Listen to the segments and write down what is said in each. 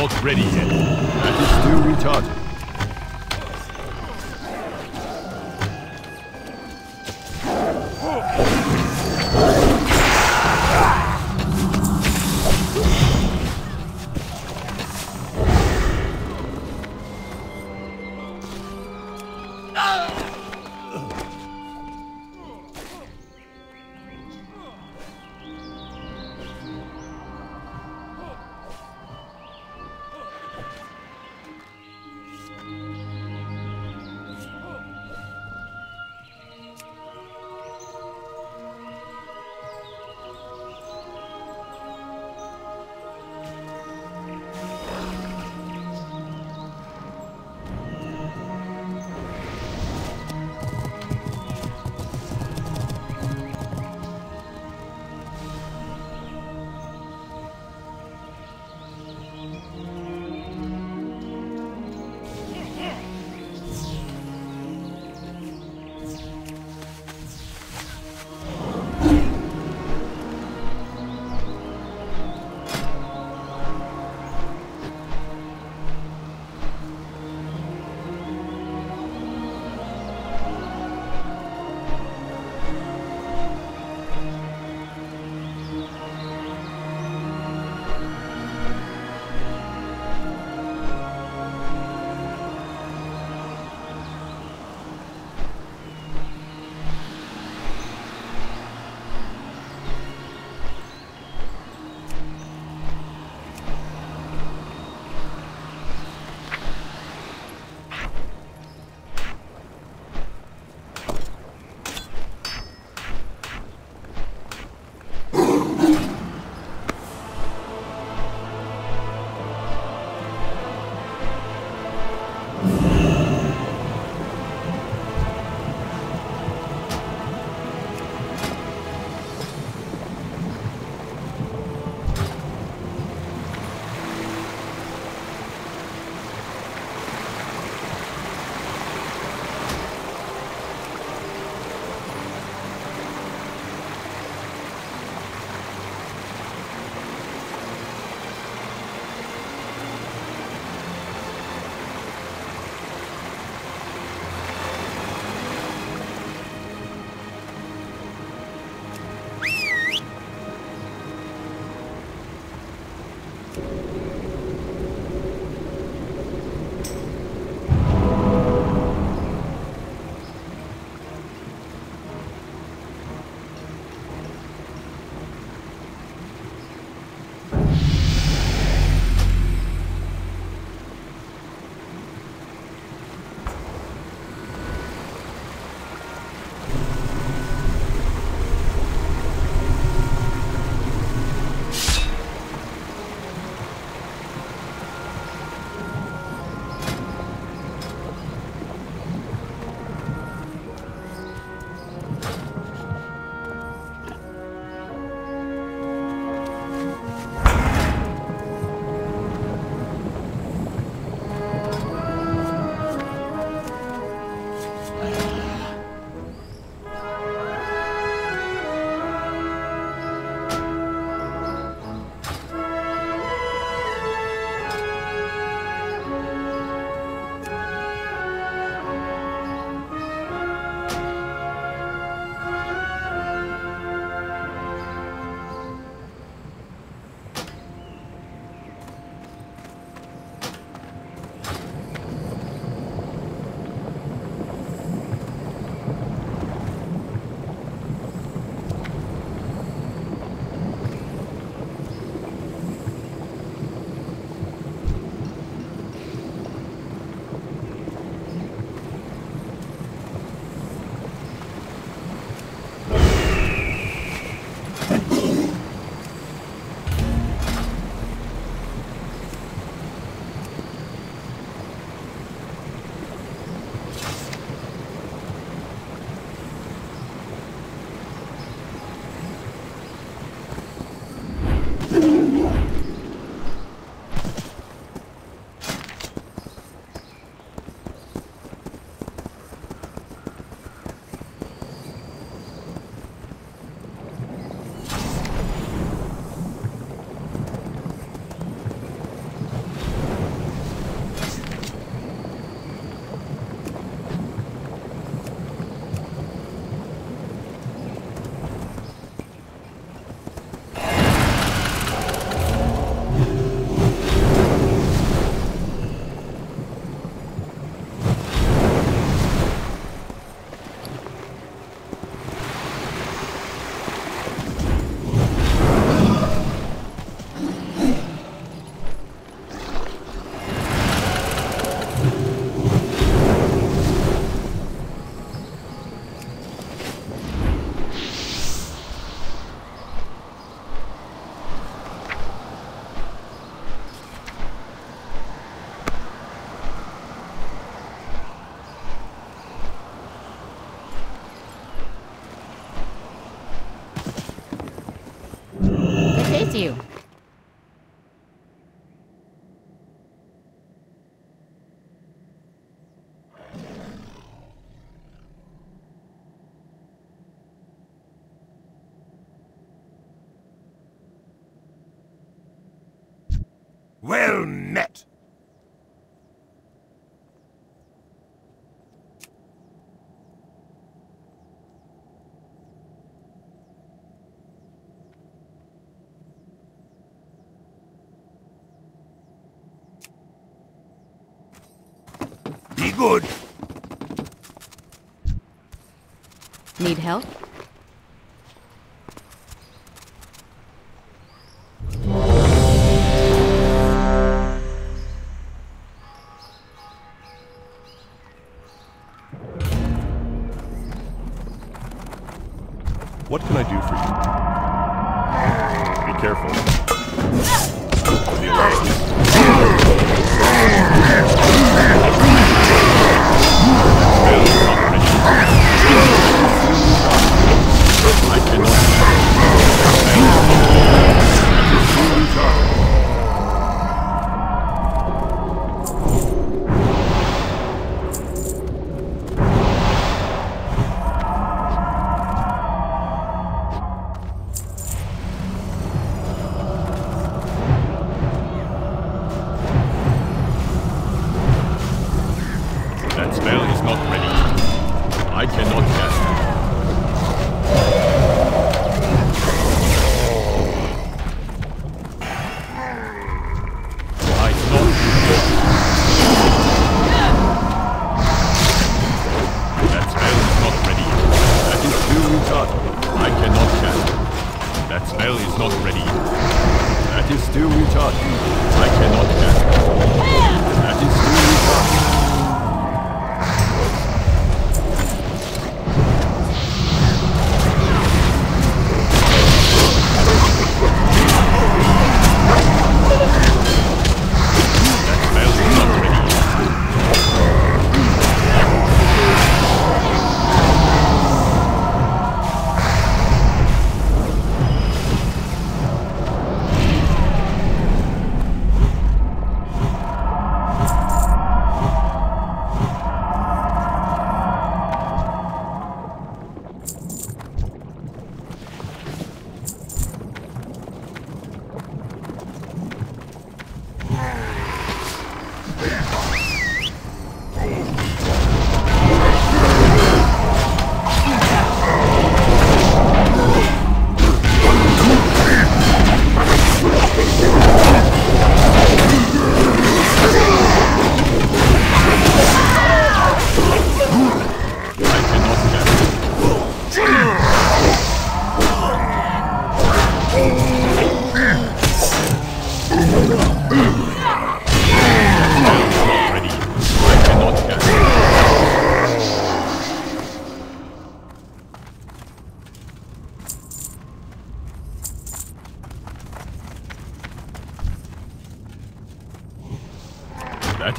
not ready yet. That is still retarded. It's you. Well met. Be good. Need help?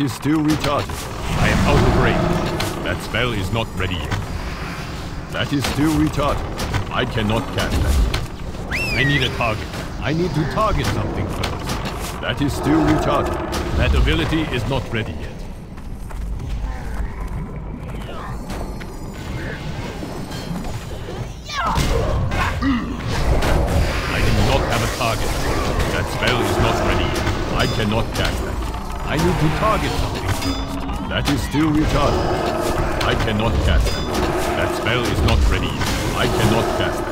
Is still retarded. I am out of range. That spell is not ready yet. That is still retarded. I cannot cast that. I need a target. I need to target something first. That is still retarded. That ability is not ready yet. I do not have a target. That spell is not ready yet. I cannot cast that. I need to target something first. That is still retarded. I cannot cast that. That spell is not ready. I cannot cast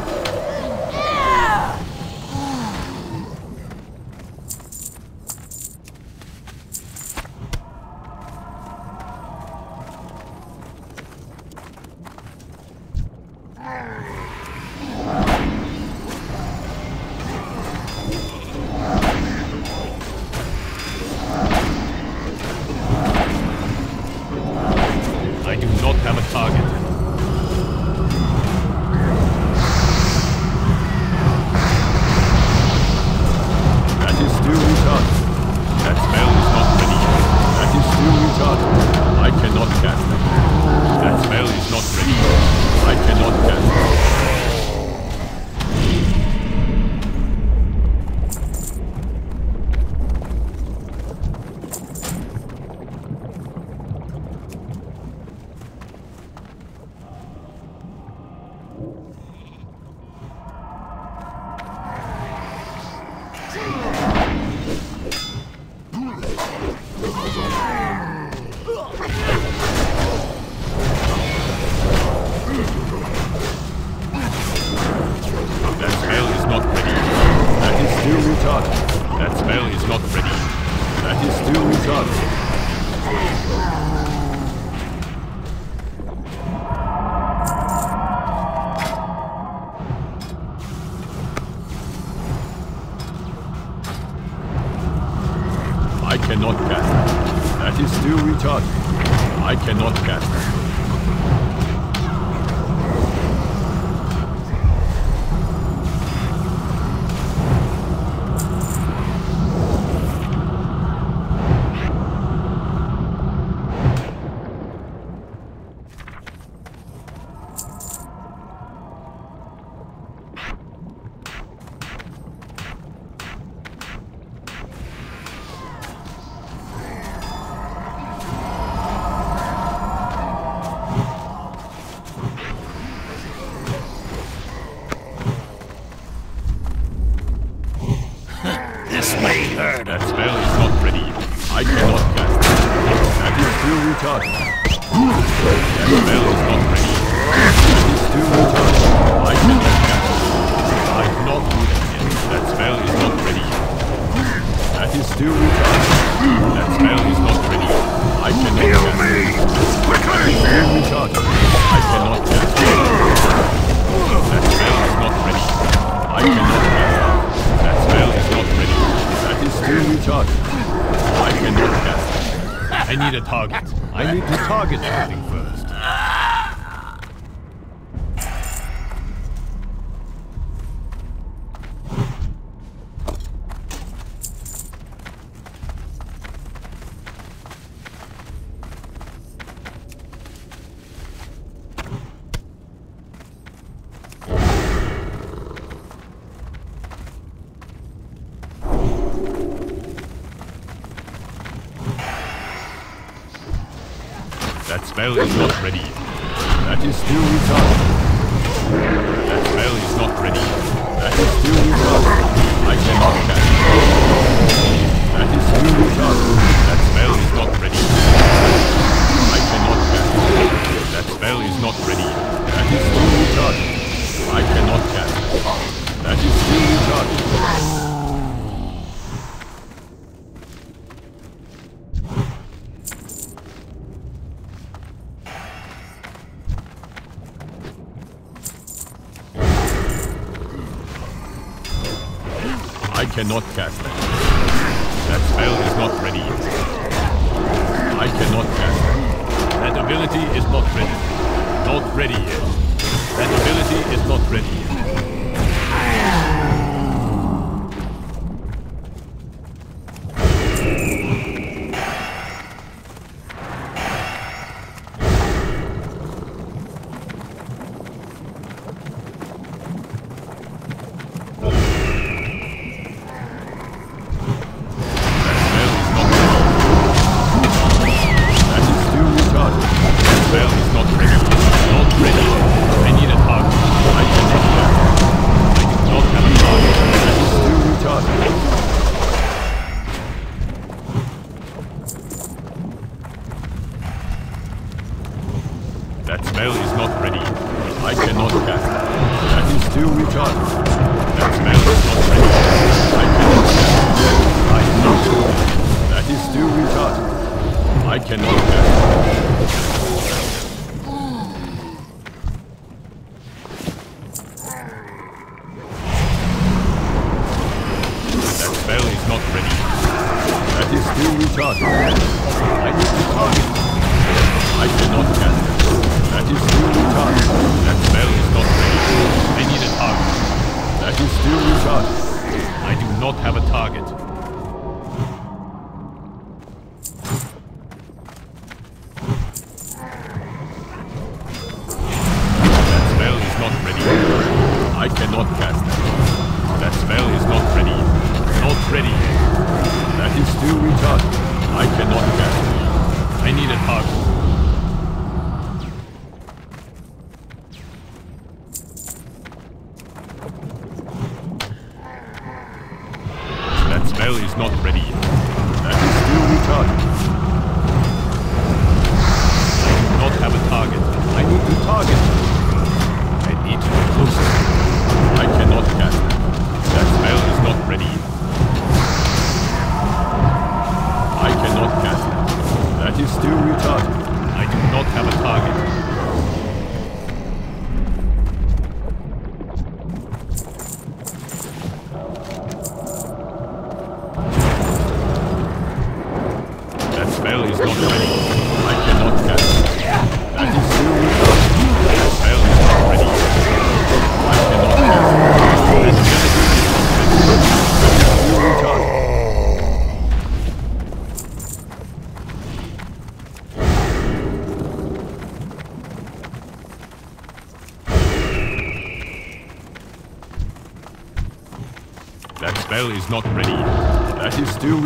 This. That spell is not ready. I cannot cast it. That is still retarded. That spell is not ready. That is still retarded. I cannot cast it. I cannot do that yet. That spell is not ready. That is still retarded. That spell is not ready. I cannot Kill cast me! it. Quickly! Still retarded. I cannot cast it. That spell is not ready. I cannot cast it. That spell is not ready. Still retarded. I cannot cast it. I need a target. I need to target something cannot cast that. That spell is not ready yet. I cannot cast that. That ability is not ready. Not ready yet. That ability is not ready yet. That is retarded. I cannot cast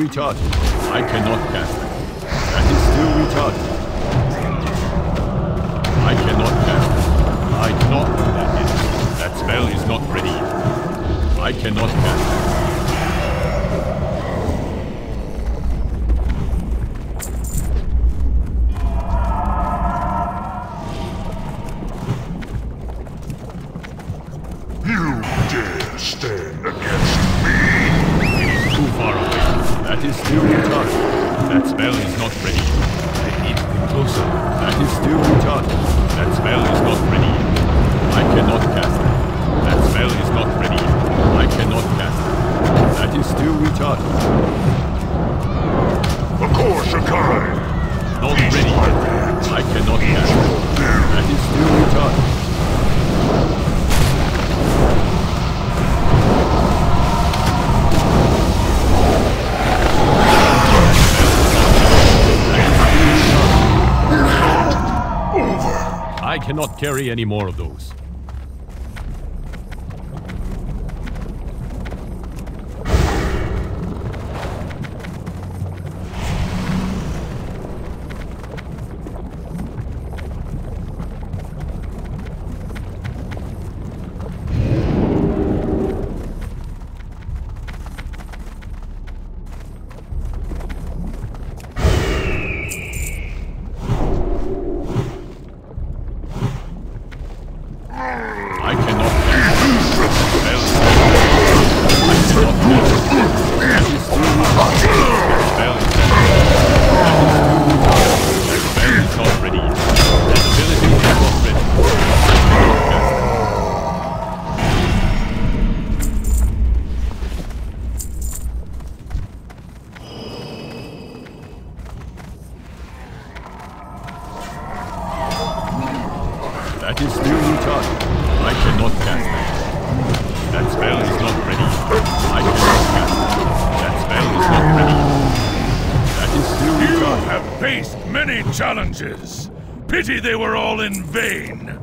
I cannot cast carry any more of those. challenges. Pity they were all in vain.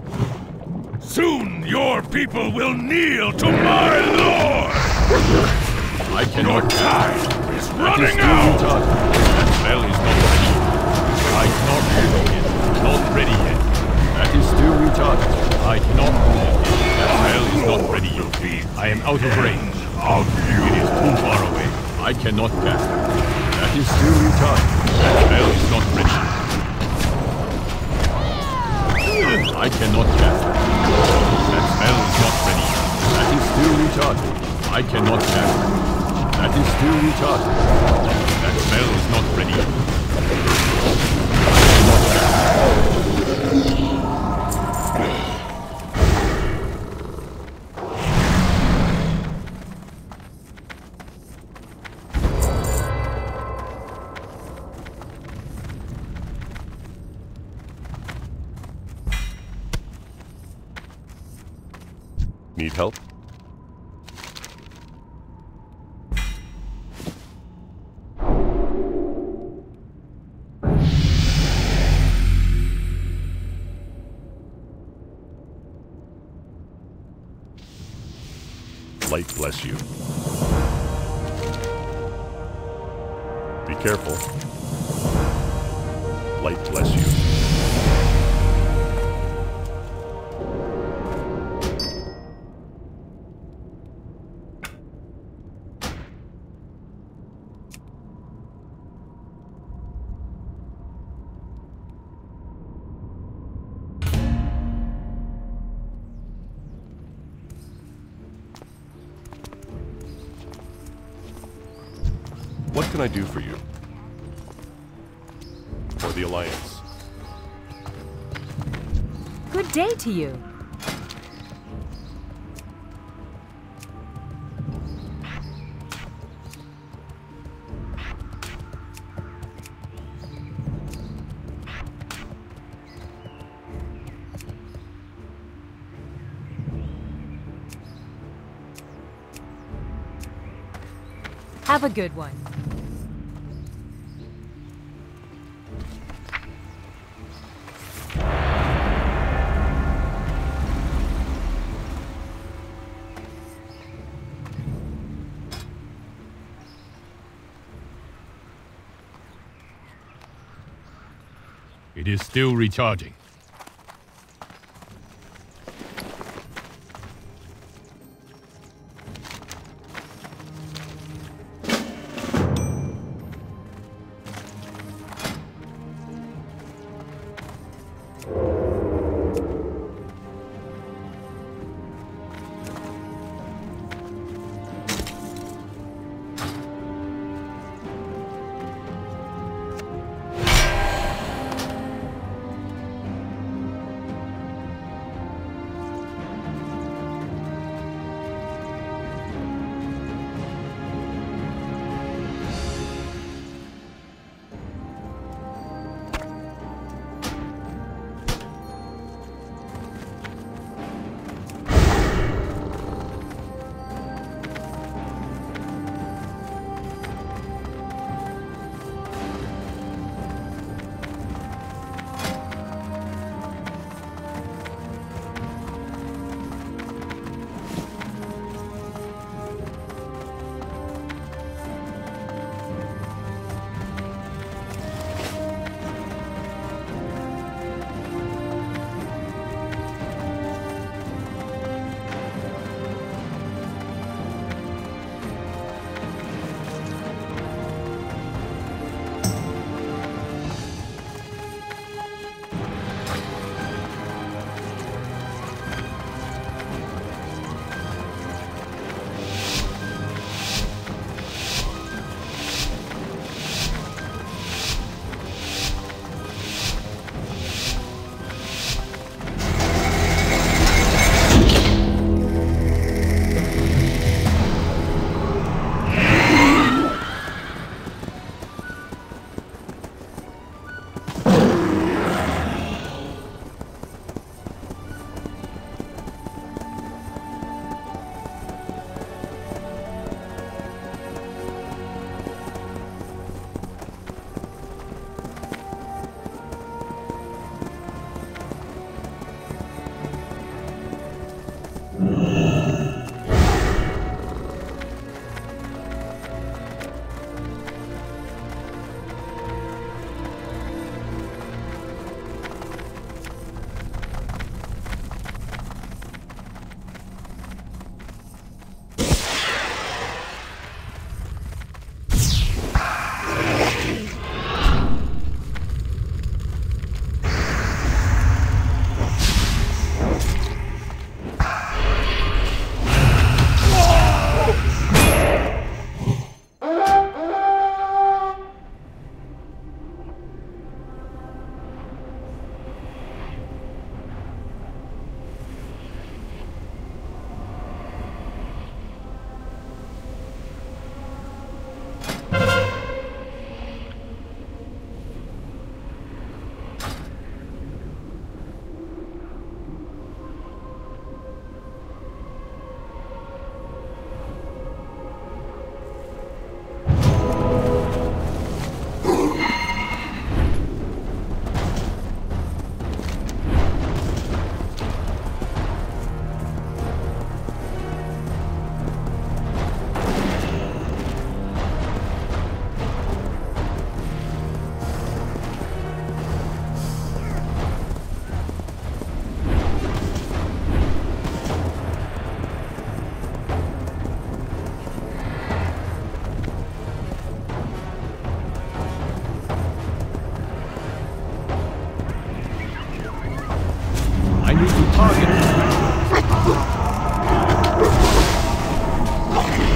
Soon your people will kneel to my lord! I cannot die. time is running is out! That bell is not ready. I cannot move yet. Not ready yet. That is too retarded. I cannot move it. That bell is not ready yet. I am out of range. Of you. It is too far away. I cannot cast it. That is too retarded. That bell is not ready I cannot cast. That spell is not ready. That is still recharging. I cannot cast. That is still recharging. That spell is not ready. I cannot cast. help. Light bless you. Be careful. Light bless you. To you. Have a good one. It is still recharging.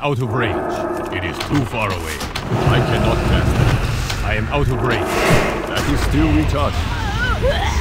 out of range. It is too far away. I cannot cast it. I am out of range. That is still recharging.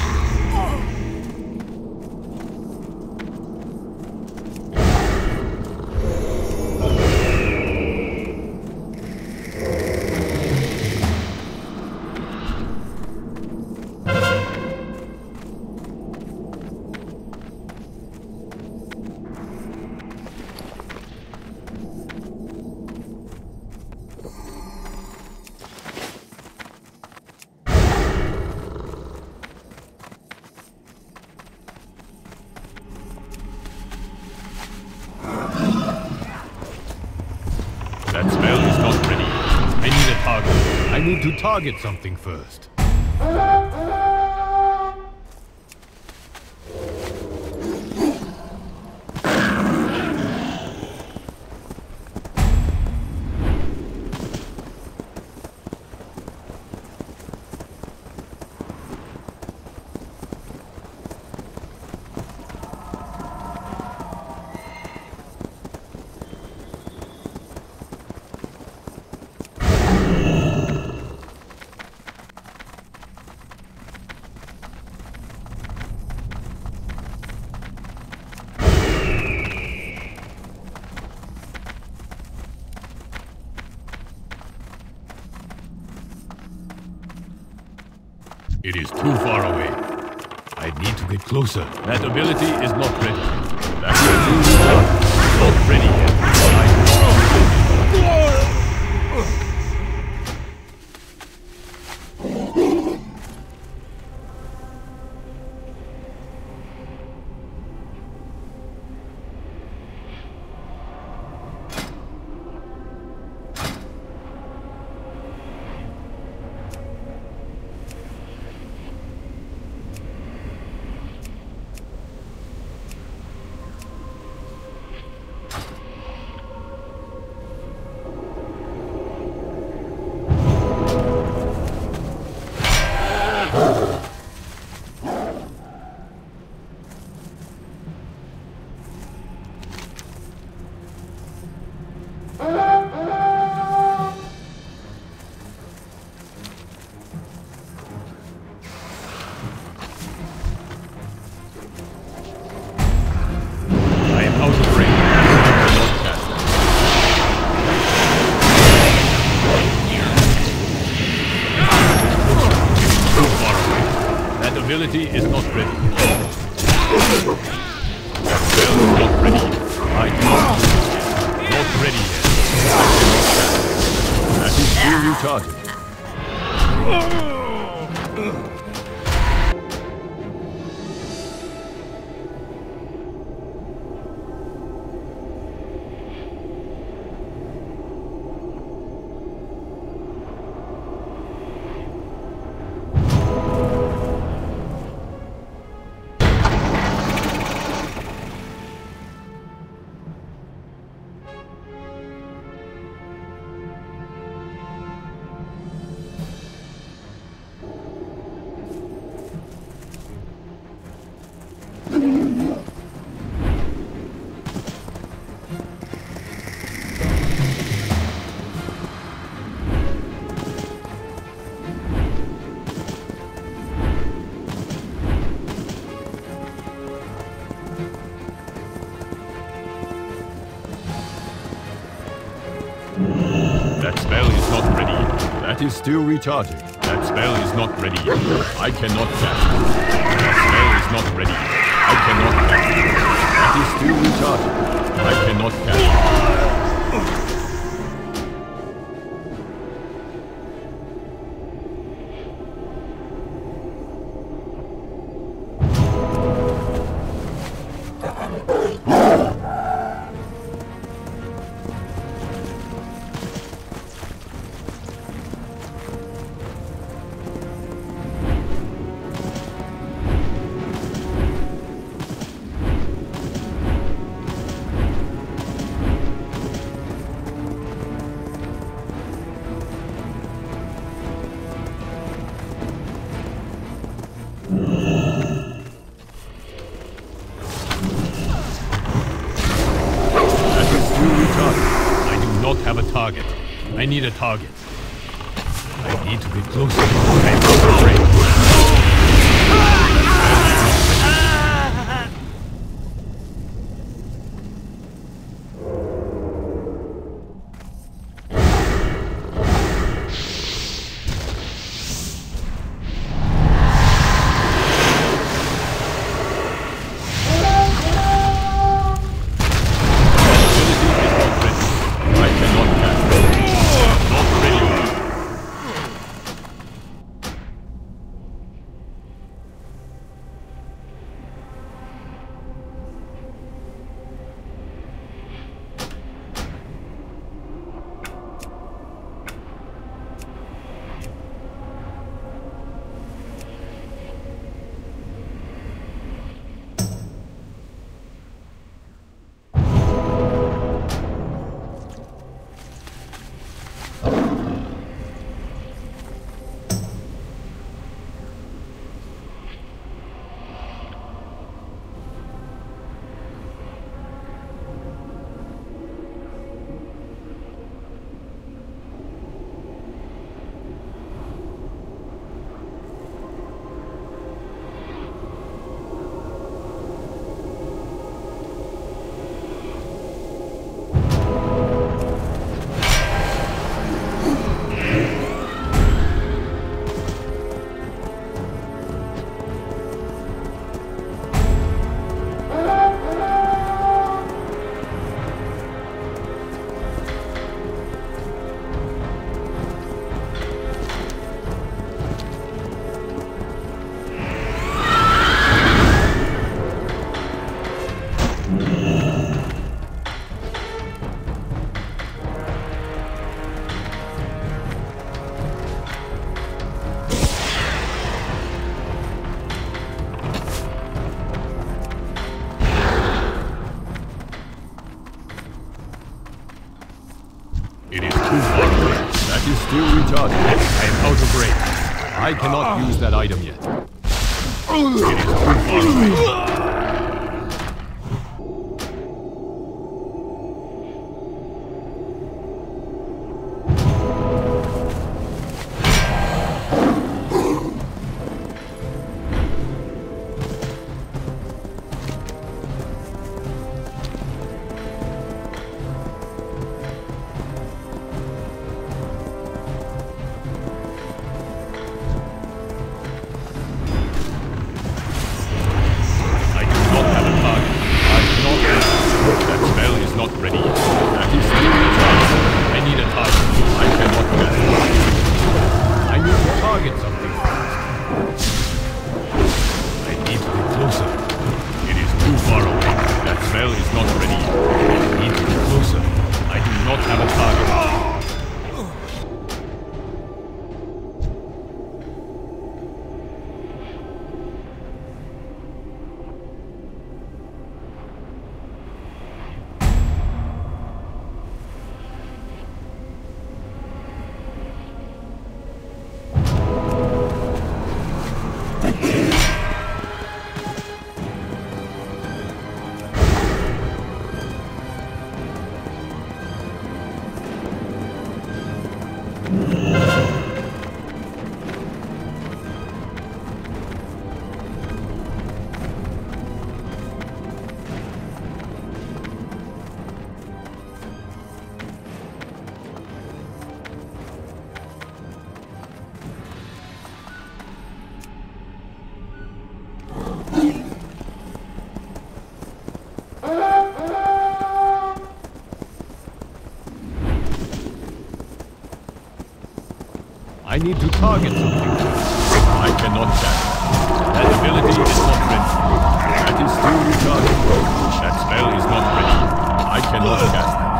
I need to target something first. It is too far away. I That ability is not ready. That That ability is not ready. Is still recharging. That spell is not ready yet. I cannot cast it. That spell is not ready yet. I cannot cast it. That is still recharging. I cannot cast don't have a target. I need a target. I need to be closer. to my afraid. I cannot use that item yet. I need to target something. I cannot that. That ability is not ready. That is still retarded. That spell is not ready. I cannot cast that.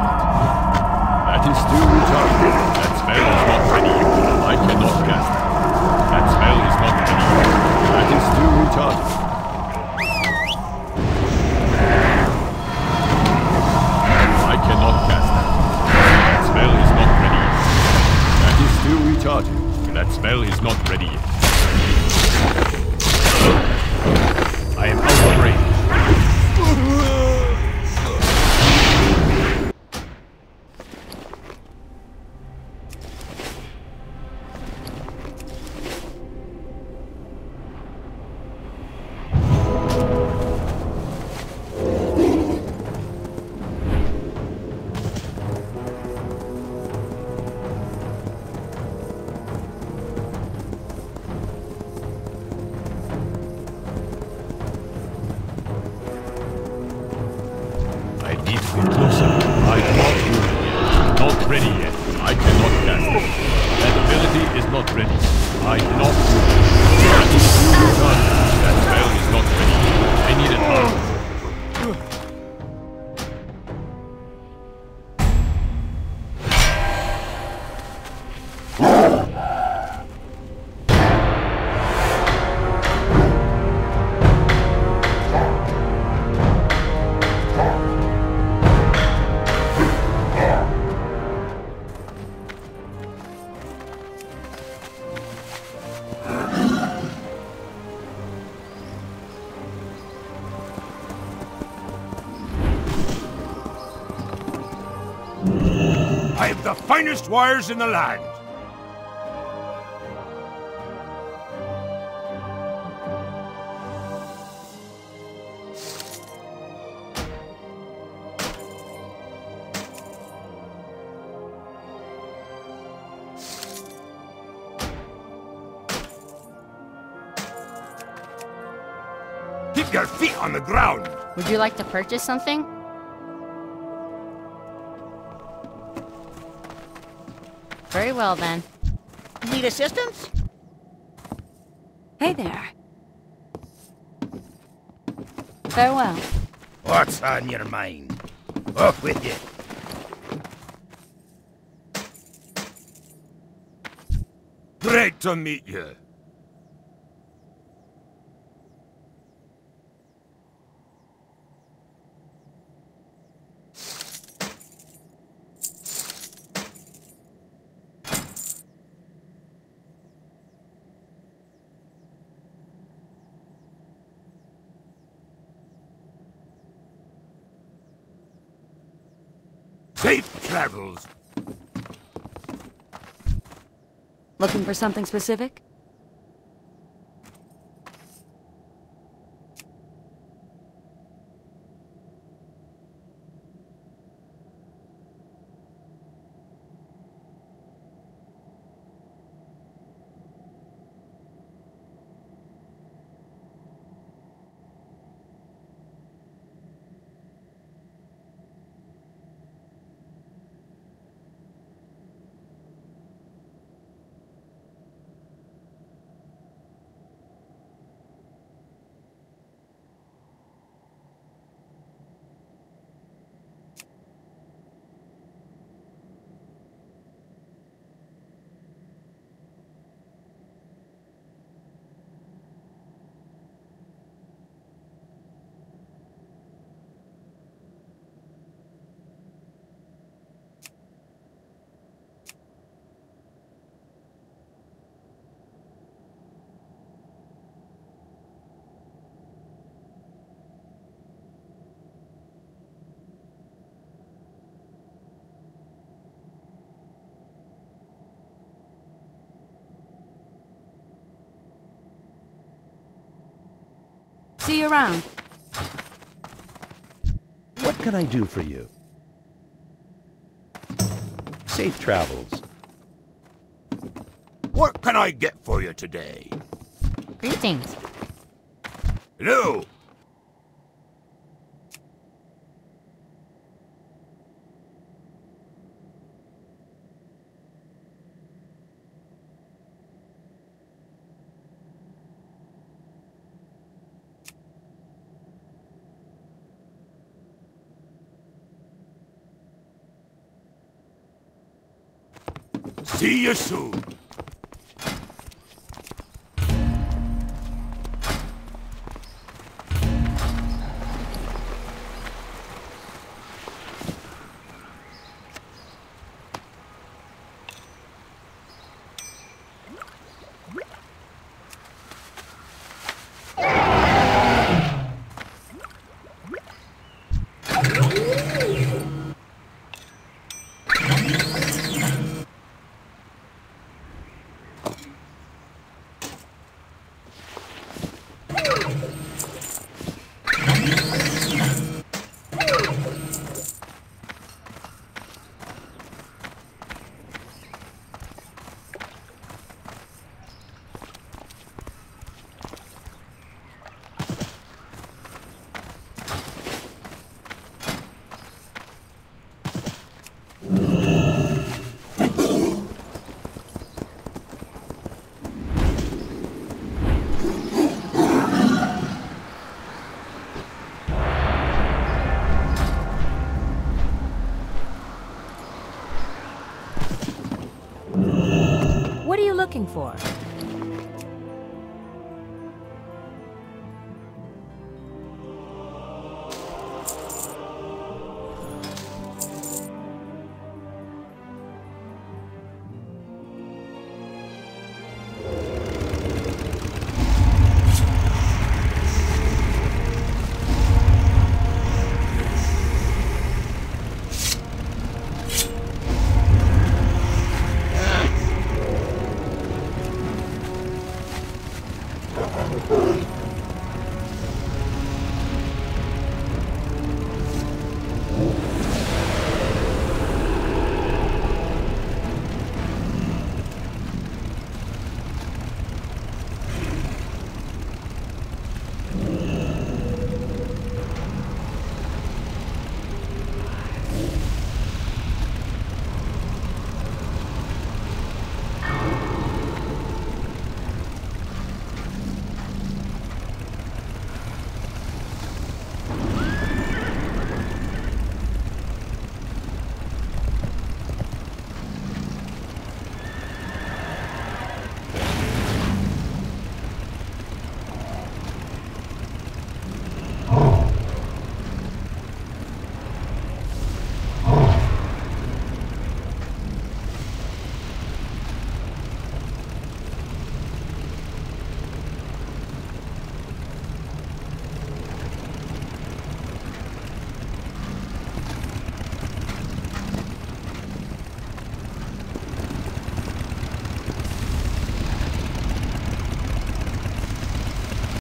That is still retarded. That spell is not ready. I cannot cast that. That spell is not ready. That is still retarded. Still retarded. That spell is not ready yet. I am out of range. Done. Finest wires in the land. Keep your feet on the ground. Would you like to purchase something? Well then. Need assistance? Hey there. Farewell. What's on your mind? Off with you. Great to meet you. Safe travels. Looking for something specific? See you around. What can I do for you? Safe travels. What can I get for you today? Greetings. Hello. See you soon. Looking for?